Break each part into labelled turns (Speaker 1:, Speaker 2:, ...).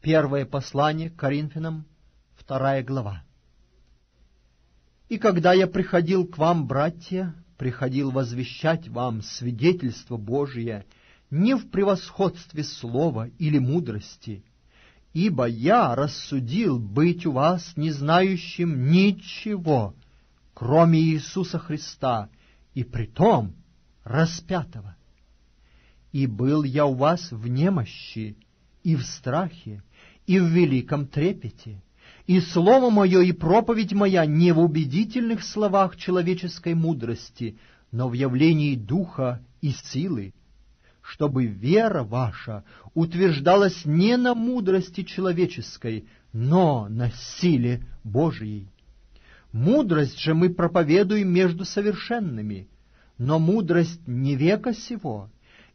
Speaker 1: Первое послание к Коринфянам, вторая глава. «И когда я приходил к вам, братья, приходил возвещать вам свидетельство Божие не в превосходстве слова или мудрости, ибо я рассудил быть у вас не знающим ничего, кроме Иисуса Христа, и притом распятого. И был я у вас в немощи, и в страхе, и в великом трепете, и слово мое и проповедь моя не в убедительных словах человеческой мудрости, но в явлении духа и силы, чтобы вера ваша утверждалась не на мудрости человеческой, но на силе Божией. Мудрость же мы проповедуем между совершенными, но мудрость не века сего,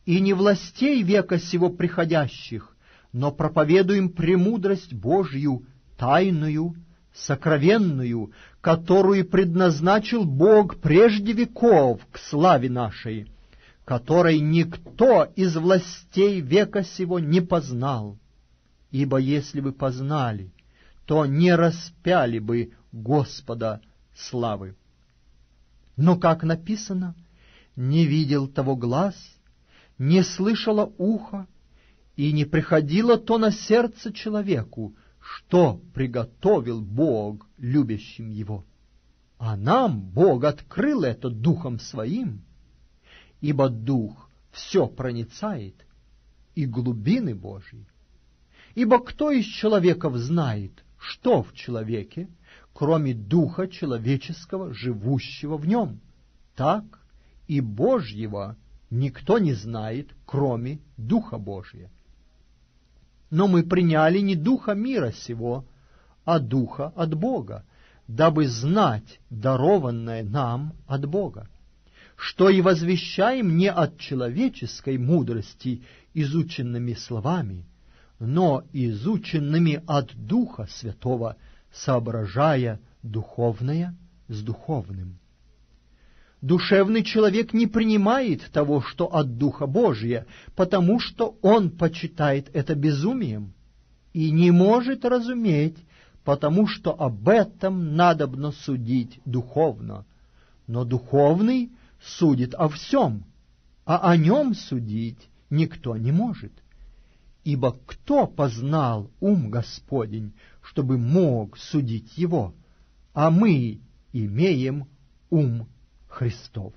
Speaker 1: и не властей века сего приходящих, но проповедуем премудрость Божью, тайную, сокровенную, которую предназначил Бог прежде веков к славе нашей, которой никто из властей века сего не познал. Ибо если бы познали, то не распяли бы Господа славы. Но, как написано, не видел того глаз, не слышало ухо, и не приходило то на сердце человеку, что приготовил Бог любящим его. А нам Бог открыл это Духом Своим, ибо Дух все проницает, и глубины Божьи. Ибо кто из человеков знает, что в человеке, кроме Духа человеческого, живущего в нем? Так и Божьего никто не знает, кроме Духа Божия. Но мы приняли не Духа мира сего, а Духа от Бога, дабы знать дарованное нам от Бога, что и возвещаем не от человеческой мудрости изученными словами, но изученными от Духа Святого, соображая духовное с духовным. Душевный человек не принимает того, что от Духа Божия, потому что он почитает это безумием и не может разуметь, потому что об этом надобно судить духовно. Но духовный судит о всем, а о нем судить никто не может. Ибо кто познал ум Господень, чтобы мог судить его? А мы имеем ум Христов.